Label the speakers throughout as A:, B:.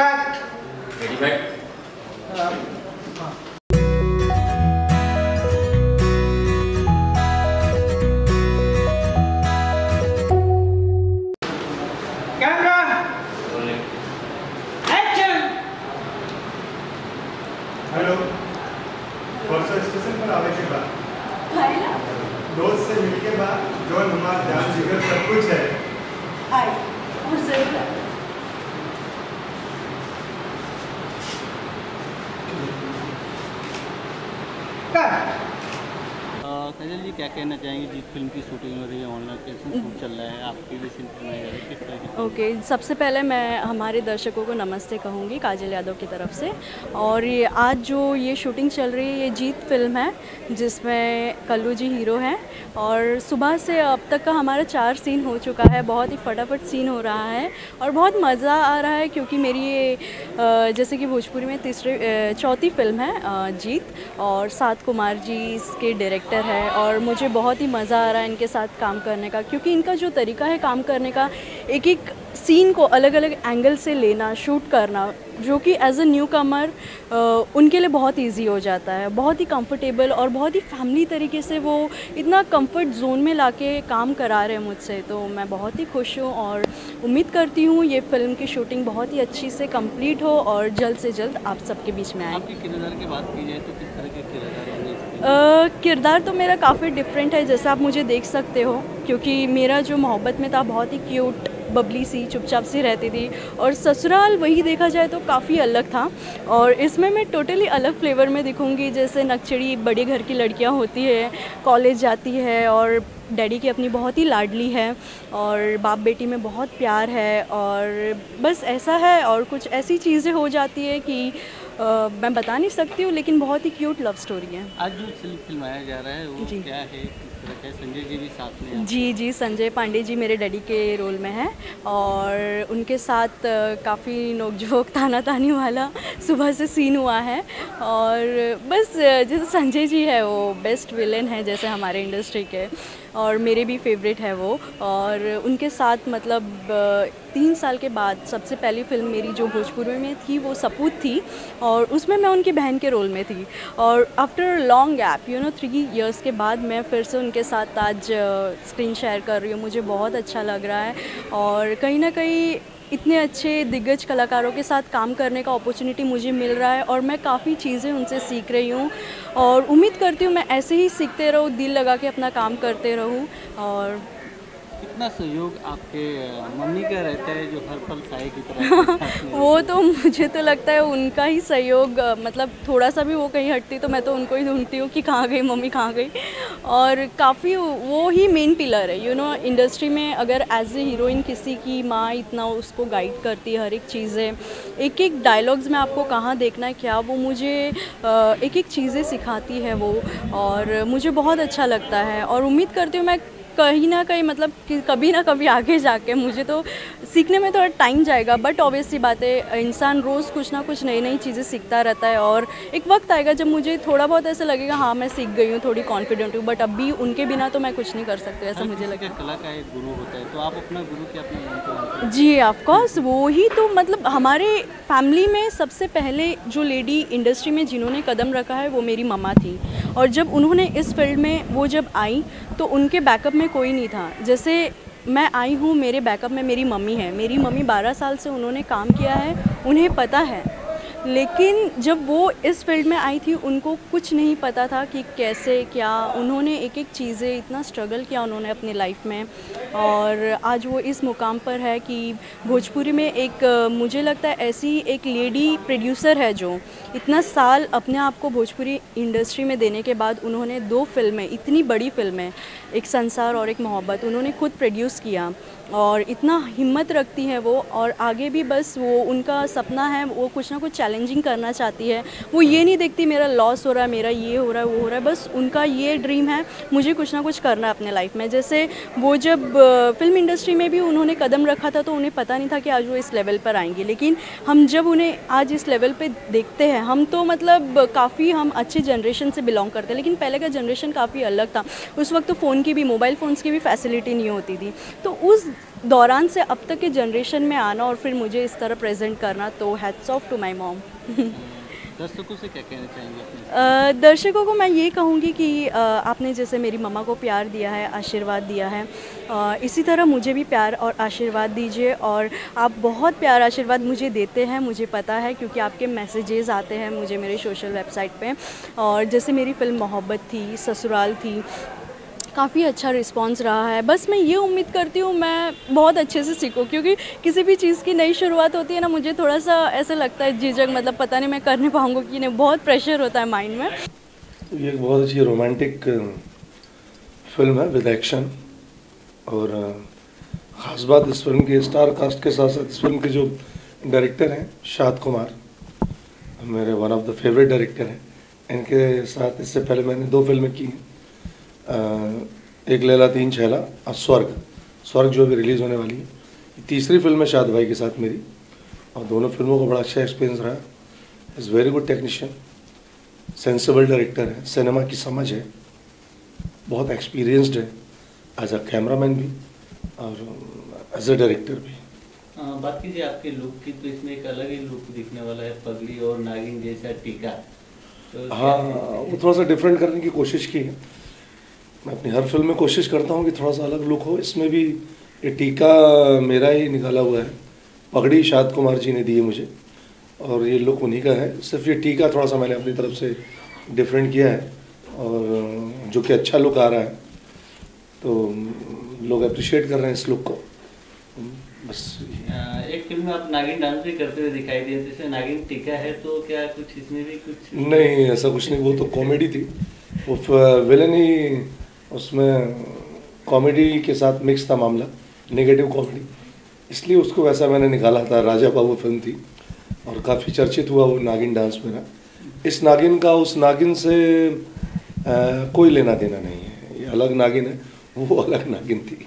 A: Cut
B: ready back
C: hello परसों station पर आवे के बाद दोस्त से मिल के बाद जो हमारा जान जिगर सब कुछ है।
A: कट
D: कजल जी क्या कहना चाहेंगे जीत फ़िल्म की शूटिंग हो रही है ऑनलाइन कैसे शूट चल रहा है? आपकी भी फ़िल्म है
E: ओके सबसे पहले मैं हमारे दर्शकों को नमस्ते कहूँगी काजल यादव की तरफ़ से। और ये आज जो ये शूटिंग चल रही है ये जीत फ़िल्म है जिसमें कल्लू जी हीरो हैं। और सुबह से अब तक का हमारा चार सीन हो चुका है बहुत ही फटाफट सीन हो रहा है। और बहुत मज़ा आ रहा है क्योंकि मेरी ये जैसे कि भोजपुरी में तीसरी चौथी फ़िल्म है जीत। और सात कुमार जी इसके डायरेक्टर है और मुझे बहुत ही मज़ा आ रहा है इनके साथ काम करने का क्योंकि इनका जो तरीका है काम करने का एक एक सीन को अलग अलग एंगल से लेना शूट करना जो कि एज अ न्यू कमर उनके लिए बहुत इजी हो जाता है। बहुत ही कंफर्टेबल और बहुत ही फैमिली तरीके से वो इतना कंफर्ट जोन में लाके काम करा रहे हैं मुझसे तो मैं बहुत ही खुश हूँ और उम्मीद करती हूँ ये फ़िल्म की शूटिंग बहुत ही अच्छी से कंप्लीट हो और जल्द से जल्द आप सबके बीच में आए।
D: आपके किरदार की बात की जाए तो किस तरह के किरदार
E: किरदार तो मेरा काफ़ी डिफरेंट है, जैसा आप मुझे देख सकते हो, क्योंकि मेरा जो मोहब्बत में था, बहुत ही क्यूट बबली सी, चुपचाप सी रहती थी। और ससुराल वही देखा जाए तो काफ़ी अलग था। और इसमें मैं टोटली अलग फ्लेवर में दिखूँगी, जैसे नक्चड़ी, बड़े घर की लड़कियाँ होती है कॉलेज जाती है, और डैडी की अपनी बहुत ही लाडली है और बाप बेटी में बहुत प्यार है और बस ऐसा है और कुछ ऐसी चीज़ें हो जाती है कि अ, मैं बता नहीं सकती हूँ लेकिन बहुत ही क्यूट लव स्टोरी है
D: आज जो फ़िल्म फिल्माया जा रहा है वो
E: जी।
D: क्या है है? संजय जी भी साथ में
E: जी जी संजय पांडे जी मेरे डैडी के रोल में हैं और उनके साथ काफ़ी नोकझोंक ताना तानी वाला सुबह से सीन हुआ है और बस जैसे संजय जी है वो बेस्ट विलेन है जैसे हमारे इंडस्ट्री के और मेरे भी फेवरेट है वो। और उनके साथ मतलब तीन साल के बाद सबसे पहली फ़िल्म मेरी जो भोजपुरी में थी, वो सपूत थी और उसमें मैं उनकी बहन के रोल में थी। और after long gap you know three years के बाद मैं फिर से उनके साथ आज स्क्रीन शेयर कर रही हूँ। मुझे बहुत अच्छा लग रहा है और कहीं ना कहीं इतने अच्छे दिग्गज कलाकारों के साथ काम करने का अपॉर्चुनिटी मुझे मिल रहा है और मैं काफ़ी चीज़ें उनसे सीख रही हूँ। और उम्मीद करती हूँ मैं ऐसे ही सीखते रहूँ, दिल लगा के अपना काम करते रहूँ और
D: कितना सहयोग आपके मम्मी का रहता है जो हर पल साय की तरह
E: वो तो मुझे तो लगता है उनका ही सहयोग मतलब थोड़ा सा भी वो कहीं हटती तो मैं तो उनको ही ढूंढती हूँ कि कहाँ गई मम्मी कहाँ गई। और काफ़ी वो ही मेन पिलर है यू नो इंडस्ट्री में अगर एज ए हीरोइन किसी की माँ इतना उसको गाइड करती है हर एक चीज़ें एक एक डायलॉग्स में आपको कहाँ देखना है क्या वो मुझे एक एक चीज़ें सिखाती है वो और मुझे बहुत अच्छा लगता है। और उम्मीद करती हूँ मैं कहीं ना कहीं मतलब कि कभी ना कभी आगे जाके मुझे तो सीखने में थोड़ा टाइम जाएगा बट ऑब्वियसली बात है इंसान रोज़ कुछ ना कुछ नई नई चीज़ें सीखता रहता है और एक वक्त आएगा जब मुझे थोड़ा बहुत ऐसा लगेगा हाँ मैं सीख गई हूँ थोड़ी कॉन्फिडेंट हूँ बट अभी उनके बिना तो मैं कुछ नहीं कर सकती ऐसा मुझे लगता
D: का कला का एक गुरु होता है तो आप अपना गुरु क्या अपने?
E: जी ऑफकोर्स वो ही तो मतलब हमारे फैमिली में सबसे पहले जो लेडी इंडस्ट्री में जिन्होंने कदम रखा है वो मेरी मम्मा थी। और जब उन्होंने इस फ़ील्ड में वो जब आई तो उनके बैकअप में कोई नहीं था। जैसे मैं आई हूँ, मेरे बैकअप में मेरी मम्मी है। मेरी मम्मी 12 साल से उन्होंने काम किया है, उन्हें पता है। लेकिन जब वो इस फ़ील्ड में आई थी, उनको कुछ नहीं पता था कि कैसे, क्या। उन्होंने एक एक चीज़ें, इतना स्ट्रगल किया उन्होंने अपनी लाइफ में। और आज वो इस मुकाम पर है कि भोजपुरी में एक, मुझे लगता है ऐसी एक लेडी प्रोड्यूसर है जो इतना साल अपने आप को भोजपुरी इंडस्ट्री में देने के बाद उन्होंने दो फ़िल्में, इतनी बड़ी फ़िल्में, एक संसार और एक मोहब्बत, उन्होंने खुद प्रोड्यूस किया और इतना हिम्मत रखती हैं वो और आगे भी बस वो उनका सपना है, वो कुछ ना कुछ चैलेंजिंग करना चाहती है। वो ये नहीं देखती मेरा लॉस हो रहा है मेरा ये हो रहा है वो हो रहा है बस उनका ये ड्रीम है, मुझे कुछ ना कुछ करना है अपने लाइफ में। जैसे वो जब फ़िल्म इंडस्ट्री में भी उन्होंने कदम रखा था तो उन्हें पता नहीं था कि आज वो इस लेवल पर आएँगे, लेकिन हम जब उन्हें आज इस लेवल पर देखते हैं हम तो मतलब काफ़ी हम अच्छे जनरेशन से बिलोंग करते हैं, लेकिन पहले का जनरेशन काफ़ी अलग था। उस वक्त तो फ़ोन की भी मोबाइल फ़ोन्स की भी फैसिलिटी नहीं होती थी। तो उस दौरान से अब तक के जनरेशन में आना और फिर मुझे इस तरह प्रेजेंट करना तो hats off to my mom
D: दर्शकों से क्या कहना चाहेंगे
E: दर्शकों को मैं ये कहूँगी कि आपने जैसे मेरी मम्मा को प्यार दिया है, आशीर्वाद दिया है इसी तरह मुझे भी प्यार और आशीर्वाद दीजिए और आप बहुत प्यार आशीर्वाद मुझे देते हैं, मुझे पता है क्योंकि आपके मैसेजेस आते हैं मुझे मेरे सोशल वेबसाइट पे। और जैसे मेरी फ़िल्म मोहब्बत थी, ससुराल थी काफ़ी अच्छा रिस्पांस रहा है। बस मैं ये उम्मीद करती हूँ, मैं बहुत अच्छे से सीखूँ, क्योंकि किसी भी चीज़ की नई शुरुआत होती है ना, मुझे थोड़ा सा ऐसा लगता है झिझक मतलब पता नहीं मैं करने पाऊँगा कि नहीं, बहुत प्रेशर होता है माइंड में।
F: ये एक बहुत अच्छी रोमांटिक फ़िल्म है विद एक्शन और ख़ास बात इस फ़िल्म के स्टार कास्ट के साथ साथ इस फ़िल्म के जो डायरेक्टर हैं शाद कुमार, मेरे one of the favourite director हैं। इनके साथ इससे पहले मैंने दो फ़िल्में की हैं। एक लैला तीन छैला और स्वर्ग। स्वर्ग जो अभी रिलीज़ होने वाली है। तीसरी फ़िल्म है शाद भाई के साथ मेरी। और दोनों फ़िल्मों का बड़ा अच्छा एक्सपीरियंस रहा। Is very good technician sensible director है सिनेमा की समझ है बहुत एक्सपीरियंस्ड है एज अ कैमरामैन भी और एज अ डायरेक्टर भी।
D: अ, बात कीजिए आपके लुक की तो इसमें एक अलग ही लुक दिखने वाला है पगड़ी और नागिन जैसा टीका। तो
F: हाँ वो थोड़ा सा डिफरेंट करने की कोशिश की है। मैं अपनी हर फ़िल्म में कोशिश करता हूँ कि थोड़ा सा अलग लुक हो। इसमें भी ये टीका मेरा ही निकाला हुआ है। पगड़ी शाद कुमार जी ने दी है मुझे और ये लुक उन्हीं का है। सिर्फ़ ये टीका थोड़ा सा मैंने अपनी तरफ़ से डिफरेंट किया है और जो कि अच्छा लुक आ रहा है। तो लोग अप्रिशिएट कर रहे हैं इस लुक को। बस
D: एक फ़िल्म में आप नागिन डांस भी करते हुए दिखाई दिए जिसमें नागिन टीका है तो क्या कुछ इसमें भी कुछ
F: नहीं ऐसा कुछ नहीं। वो तो कॉमेडी थी। वो विलन ही उसमें कॉमेडी के साथ मिक्स था मामला नेगेटिव कॉमेडी इसलिए उसको वैसा मैंने निकाला था राजा बाबू फ़िल्म थी और काफ़ी चर्चित हुआ वो नागिन डांस मेरा। इस नागिन का उस नागिन से आ, कोई लेना देना नहीं है। ये अलग नागिन है वो अलग नागिन थी।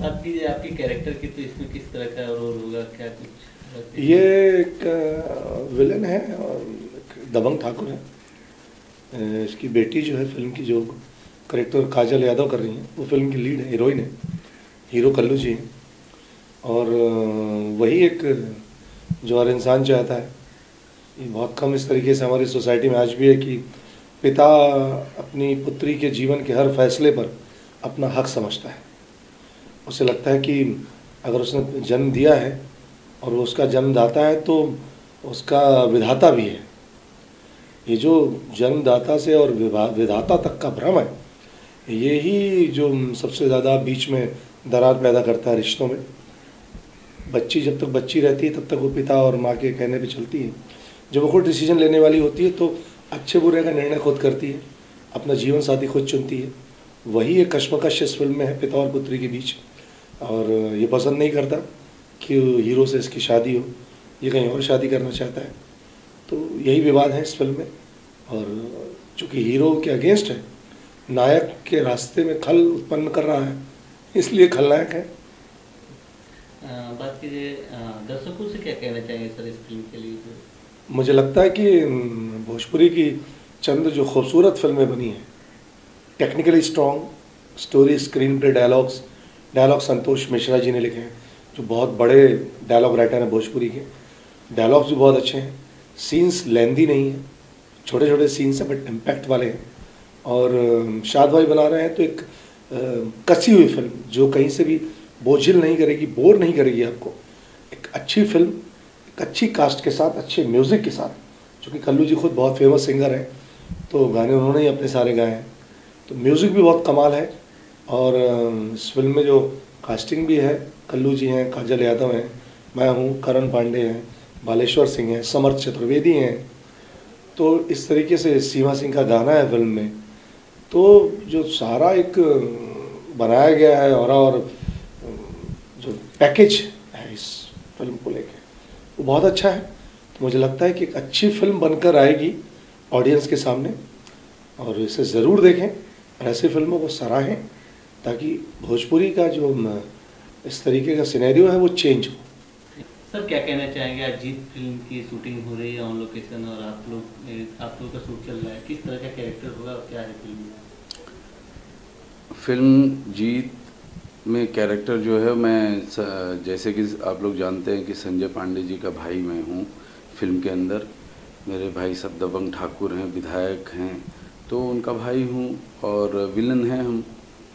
D: आपकी आपके कैरेक्टर की तो इसमें किस तरह का रोल होगा क्या कुछ
F: ये एक विलन है और दबंग ठाकुर है। इसकी बेटी जो है फ़िल्म की जो करेक्टर काजल यादव कर रही हैं। वो फ़िल्म की लीड है हीरोइन है। हीरो कल्लू जी हैं। और वही एक जो हर इंसान चाहता है। ये बहुत कम इस तरीके से हमारी सोसाइटी में आज भी है कि पिता अपनी पुत्री के जीवन के हर फैसले पर अपना हक समझता है। उसे लगता है कि अगर उसने जन्म दिया है और वो उसका जन्मदाता है तो उसका विधाता भी है। ये जो जन्मदाता से और विधाता तक का भ्रम है ये ही जो सबसे ज़्यादा बीच में दरार पैदा करता है रिश्तों में। बच्ची जब तक बच्ची रहती है, तब तक वो पिता और माँ के कहने पे चलती है। जब वो खुद डिसीज़न लेने वाली होती है तो अच्छे बुरे का निर्णय खुद करती है, अपना जीवन साथी खुद चुनती है। वही एक कश्मकश इस फ़िल्म में है, पिता और पुत्री के बीच। और ये पसंद नहीं करता कि हीरो से इसकी शादी हो, ये कहीं और शादी करना चाहता है। तो यही विवाद है इस फ़िल्म में। और चूँकि हीरो के अगेंस्ट है नायक के रास्ते में खल उत्पन्न कर रहा है। इसलिए खलनायक है।
D: बात कीजिए दर्शकों से क्या कहना चाहेंगे सर इस फ़िल्म के लिए?
F: मुझे लगता है कि भोजपुरी की चंद जो खूबसूरत फ़िल्में बनी हैं technically strong story screenplay dialogues dialogue Santosh Mishra ji ने लिखे हैं जो बहुत बड़े डायलॉग राइटर हैं भोजपुरी के। डायलॉग्स भी बहुत अच्छे हैं। सीन्स लेंदी नहीं हैं छोटे छोटे सीन्स हैं बट इम्पैक्ट वाले हैं। और शाद भाई बना रहे हैं तो एक कसी हुई फ़िल्म, जो कहीं से भी बोझिल नहीं करेगी, बोर नहीं करेगी आपको। एक अच्छी फ़िल्म, एक अच्छी कास्ट के साथ, अच्छे म्यूज़िक के साथ क्योंकि कल्लू जी खुद बहुत फ़ेमस सिंगर हैं तो गाने उन्होंने ही अपने सारे गाए हैं। तो म्यूज़िक भी बहुत कमाल है और इस फ़िल्म में जो कास्टिंग भी है, कल्लू जी हैं, काजल यादव हैं, मैं हूँ, करण पांडे हैं, बालेश्वर सिंह हैं, समर्थ चतुर्वेदी हैं। तो इस तरीके से सीमा सिंह का गाना है फ़िल्म में। तो जो सारा एक बनाया गया है और और जो पैकेज है इस फ़िल्म को लेकर वो बहुत अच्छा है। तो मुझे लगता है कि एक अच्छी फ़िल्म बनकर आएगी ऑडियंस के सामने और इसे ज़रूर देखें और ऐसी फ़िल्मों को सराहें ताकि भोजपुरी का जो इस तरीके का सिनेरियो है वो चेंज हो।
D: सर, क्या कहना चाहेंगे? आज जीत फ़िल्म की शूटिंग हो रही है ऑन लोकेशन और आप लोग आप लोग का शूट चल रहा है। किस तरह का कैरेक्टर होगा और क्या है फ़िल्म में?
B: फ़िल्म जीत
G: में कैरेक्टर जो है, मैं जैसे कि आप लोग जानते हैं कि संजय पांडे जी का भाई मैं हूँ फ़िल्म के अंदर। मेरे भाई सब दबंग ठाकुर हैं, विधायक हैं तो उनका भाई हूँ और विलन हैं हम।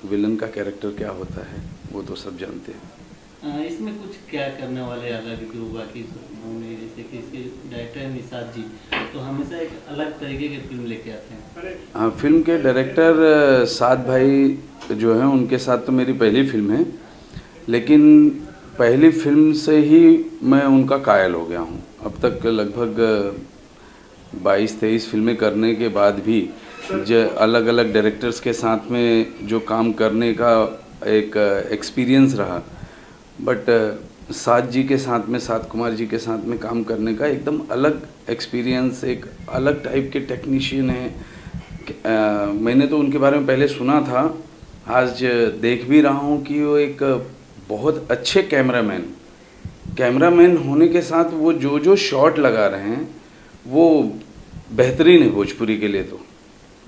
G: विलन का कैरेक्टर क्या होता है, वो तो सब जानते हैं।
D: इसमें कुछ क्या करने वाले अलग जो बाकी जैसे कि इसके डायरेक्टर हैं निषाद जी तो हमेशा एक अलग तरीके की फ़िल्म लेके आते हैं।
G: हाँ फ़िल्म के डायरेक्टर साद भाई जो हैं उनके साथ तो मेरी पहली फ़िल्म है लेकिन पहली फ़िल्म से ही मैं उनका कायल हो गया हूँ। अब तक लगभग बाईस तेईस फ़िल्में करने के बाद भी जो अलग अलग डायरेक्टर्स के साथ में जो काम करने का एक एक्सपीरियंस रहा बट साथ जी के साथ में सात कुमार जी के साथ में काम करने का एकदम अलग एक्सपीरियंस एक अलग टाइप के टेक्नीशियन हैं। अ, मैंने तो उनके बारे में पहले सुना था। आज देख भी रहा हूँ कि वो एक बहुत अच्छे कैमरामैन कैमरामैन होने के साथ वो जो जो शॉट लगा रहे हैं वो बेहतरीन है भोजपुरी के लिए तो।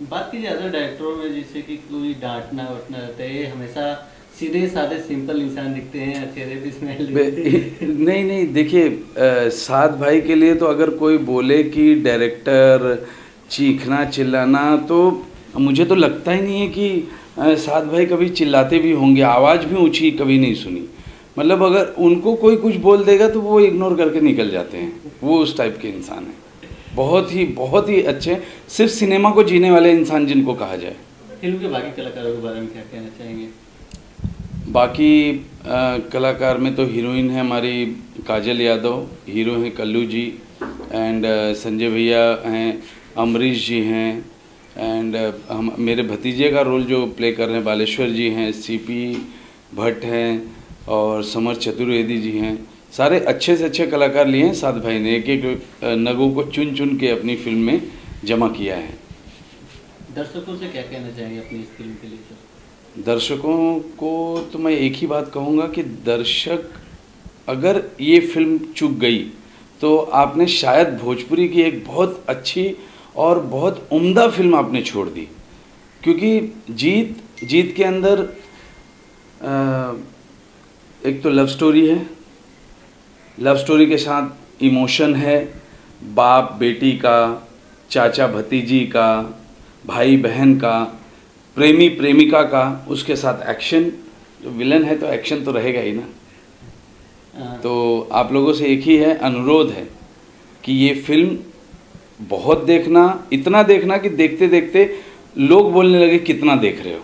D: बात की ज़्यादा डायरेक्टरों में जैसे कि कोई डांटना वाटना रहता है हमेशा सीधे साधे सिंपल इंसान दिखते हैं चेहरे पे स्माइल
G: नहीं नहीं देखिए सात भाई के लिए तो अगर कोई बोले कि डायरेक्टर चीखना चिल्लाना तो मुझे तो लगता ही नहीं है कि सात भाई कभी चिल्लाते भी होंगे आवाज़ भी ऊँची कभी नहीं सुनी। मतलब अगर उनको कोई कुछ बोल देगा तो वो इग्नोर करके निकल जाते हैं। वो उस टाइप के इंसान हैं। बहुत ही बहुत ही अच्छे सिर्फ़ सिनेमा को जीने वाले इंसान जिनको कहा जाए।
D: फ़िल्म के बाकी कलाकारों के बारे में क्या कहना चाहेंगे?
G: बाकी अ, कलाकार में तो हीरोइन है हमारी काजल यादव हीरो हैं कल्लू जी एंड संजय भैया हैं अमरीश जी हैं एंड हम मेरे भतीजे का रोल जो प्ले कर रहे हैं बालेश्वर जी हैं सीपी भट्ट हैं और समर चतुर्वेदी जी हैं। सारे अच्छे से अच्छे कलाकार लिए हैं साथ भाई ने। एक एक नगों को चुन चुन के अपनी फ़िल्म में जमा किया है।
D: दर्शकों से क्या कहना चाहेंगे अपनी इस फ़िल्म के लिए सर?
G: दर्शकों को तो मैं एक ही बात कहूँगा कि दर्शक अगर ये फ़िल्म चूक गई तो आपने शायद भोजपुरी की एक बहुत अच्छी और बहुत उम्दा फ़िल्म आपने छोड़ दी। क्योंकि जीत जीत के अंदर एक तो लव स्टोरी है, लव स्टोरी के साथ इमोशन है, बाप बेटी का, चाचा भतीजी का, भाई बहन का प्रेमी प्रेमिका का उसके साथ एक्शन जो विलन है तो एक्शन तो रहेगा ही ना। तो आप लोगों से एक ही है अनुरोध है कि ये फ़िल्म बहुत देखना इतना देखना कि देखते देखते लोग बोलने लगे कितना देख रहे हो?